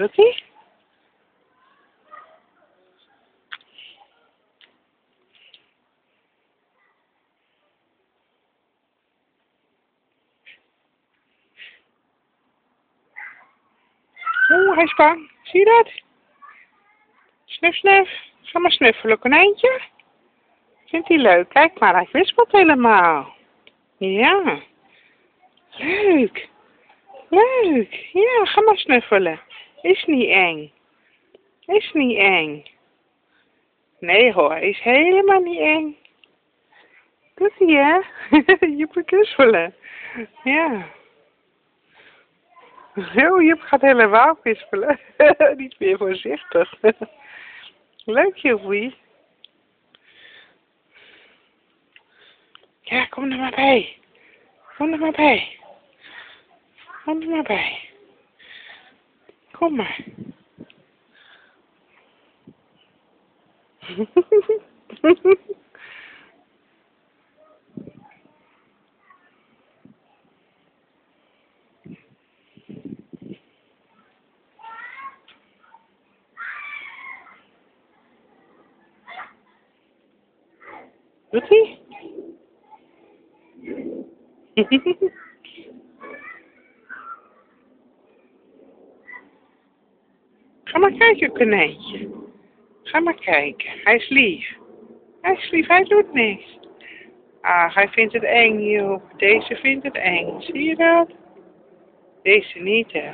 Hij? Oeh, hij is bang. Zie je dat? Snuf, snuf. Ga maar snuffelen, konijntje. Vindt hij leuk? Kijk maar, hij wispelt helemaal. Ja. Leuk. Leuk. Ja, ga maar snuffelen. Is niet eng. Is niet eng. Nee hoor, is helemaal niet eng. Doet hij hè? je moet knuffelen. Ja. Oh, je gaat helemaal kwispelen. Niet meer voorzichtig. Leuk, Joepie. Ja, kom er maar bij. Kom er maar bij. Kom er maar bij. Kom maar. Doet Ga maar kijken, konijntje. Ga maar kijken. Hij is lief. Hij is lief, hij doet niks. Ah, hij vindt het eng, joh. Deze vindt het eng. Zie je dat? Deze niet, hè.